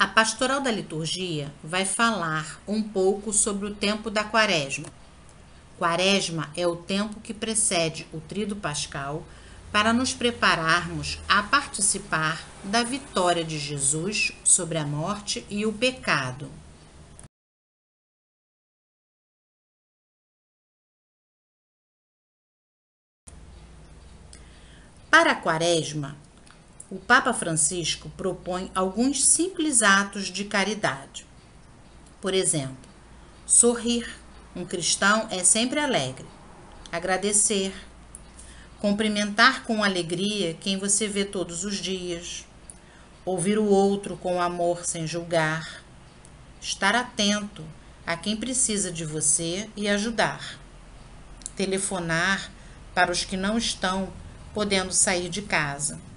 A pastoral da liturgia vai falar um pouco sobre o tempo da quaresma. Quaresma é o tempo que precede o trido pascal para nos prepararmos a participar da vitória de Jesus sobre a morte e o pecado. Para a quaresma, o Papa Francisco propõe alguns simples atos de caridade. Por exemplo, sorrir. Um cristão é sempre alegre. Agradecer. Cumprimentar com alegria quem você vê todos os dias. Ouvir o outro com amor sem julgar. Estar atento a quem precisa de você e ajudar. Telefonar para os que não estão podendo sair de casa.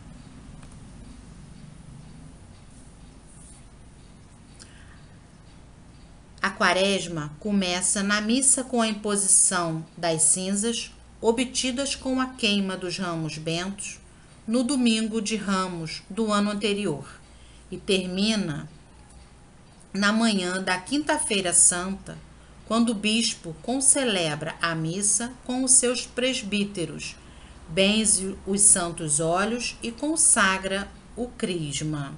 A quaresma começa na missa com a imposição das cinzas obtidas com a queima dos ramos bentos no domingo de ramos do ano anterior e termina na manhã da Quinta-feira Santa, quando o bispo concelebra a missa com os seus presbíteros benze os santos olhos e consagra o crisma.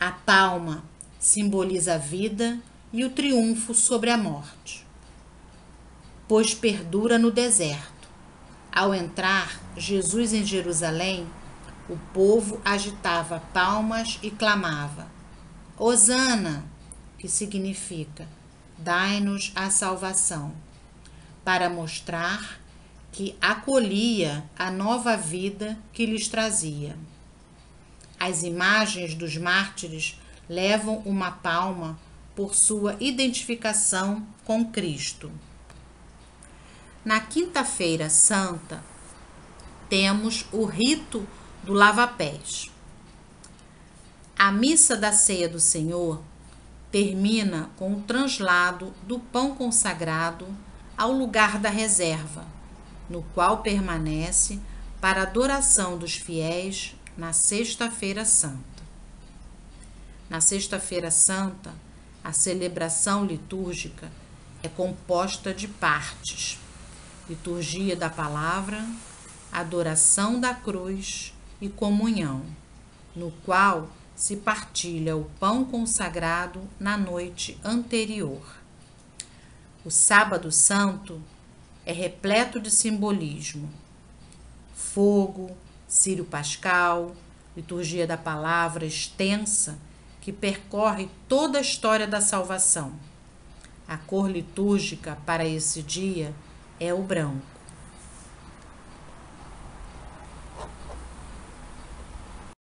A palma simboliza a vida e o triunfo sobre a morte, pois perdura no deserto. Ao entrar Jesus em Jerusalém, o povo agitava palmas e clamava: Hosana, que significa: Dai-nos a salvação para mostrar que acolhia a nova vida que lhes trazia. As imagens dos mártires levam uma palma por sua identificação com Cristo. Na Quinta-feira Santa, temos o rito do lava-pés. A missa da ceia do Senhor termina com o translado do pão consagrado ao lugar da reserva, no qual permanece para adoração dos fiéis na Sexta-feira Santa. Na Sexta-feira Santa, a celebração litúrgica é composta de partes: liturgia da palavra, adoração da cruz e comunhão, no qual se partilha o pão consagrado na noite anterior. O Sábado Santo é repleto de simbolismo. Fogo, Círio Pascal, liturgia da palavra extensa que percorre toda a história da salvação. A cor litúrgica para esse dia é o branco.